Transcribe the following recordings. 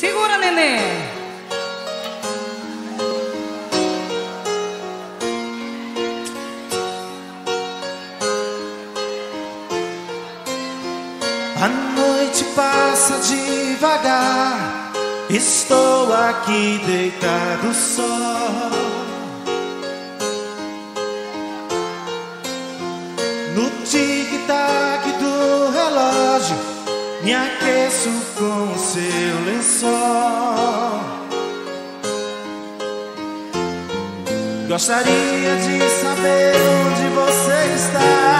Segura, neném. A noite passa devagar, estou aqui deitado só. Me aqueço com o seu lençol. Gostaria de saber onde você está.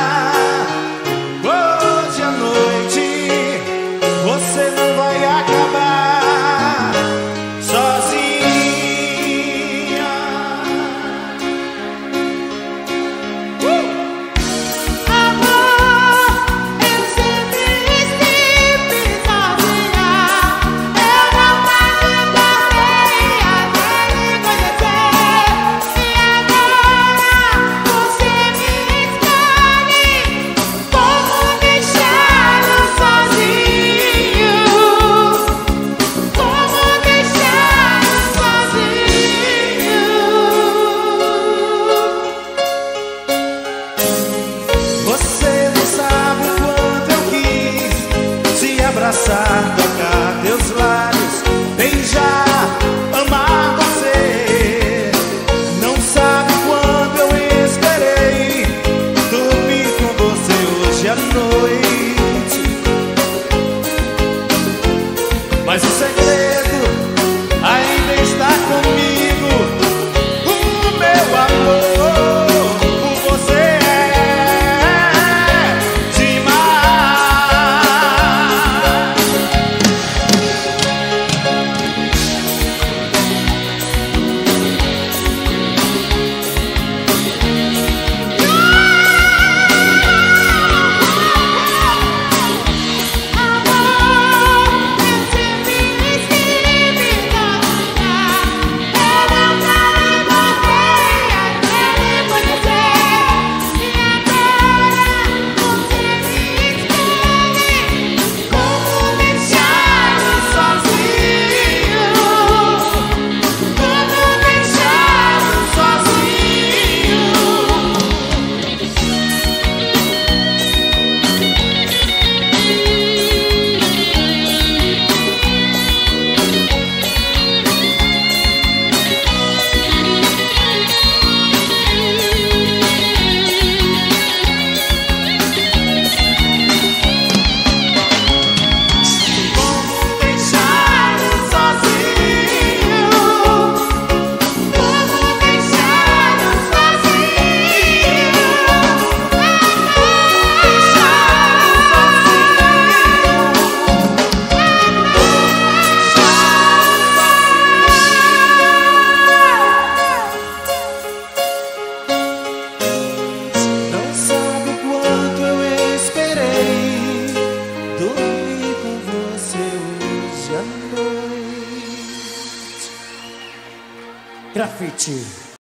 Grafite.